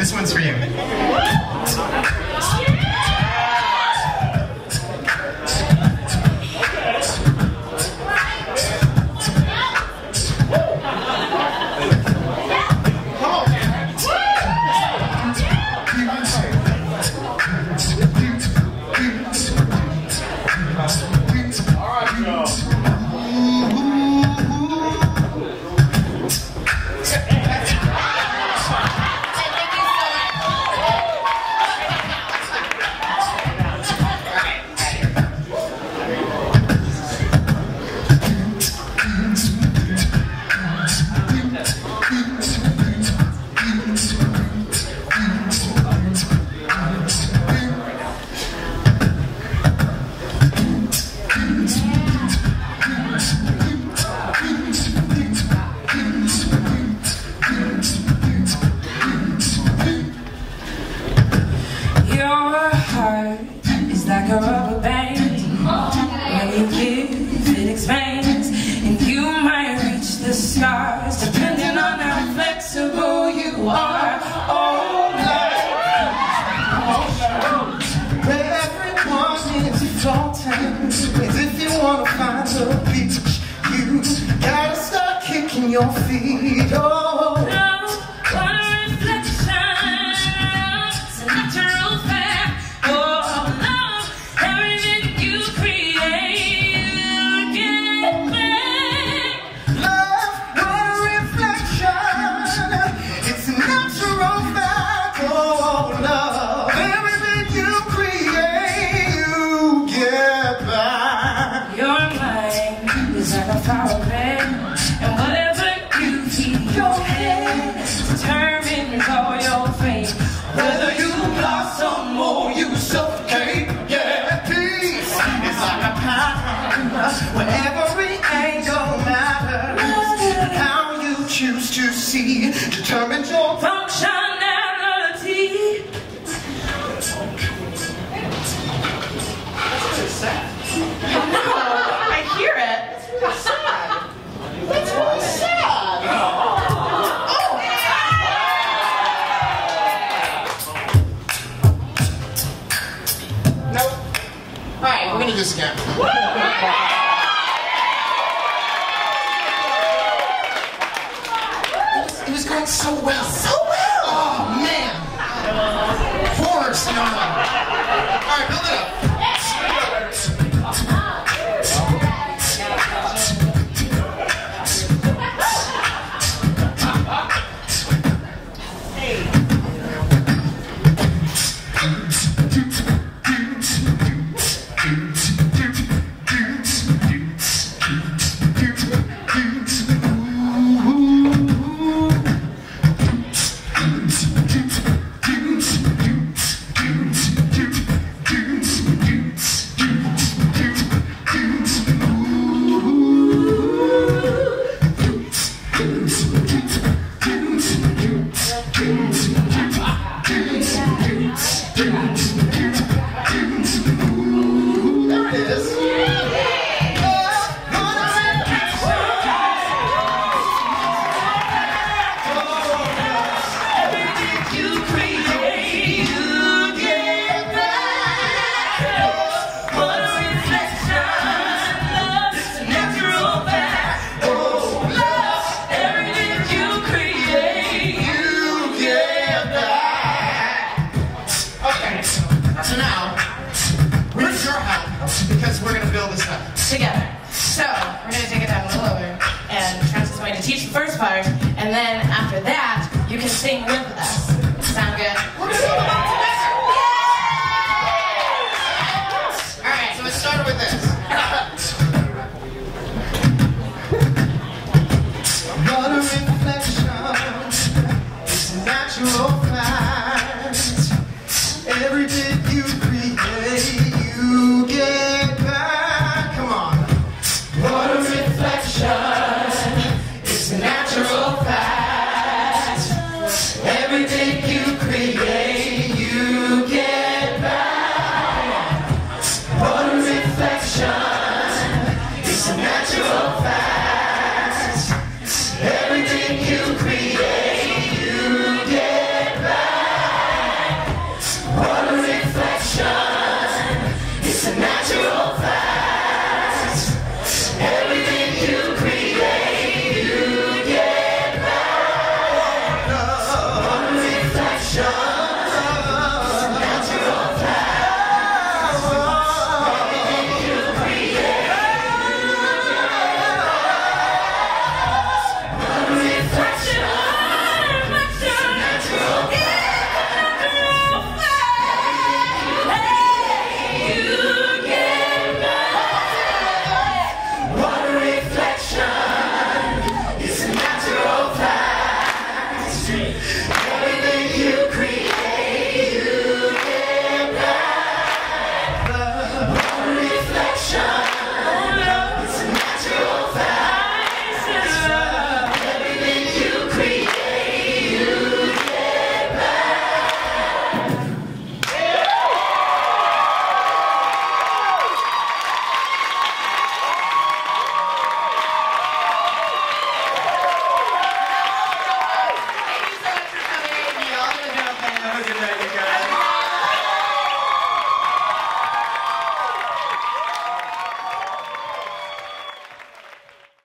This one's for you. You gotta start kicking your feet. Oh, head determines all your fate. Whether you blossom or you suffocate, yeah, peace is like a pine where every angle matters. How you choose to see determines your All right, we're gonna do this again. It was going so well. So well. Oh man. Horse, no. There because we're gonna build this up. Together. So, we're going to take it down a little lower, and Travis is going to teach the first part, and then after that, you can sing with us. Sound good?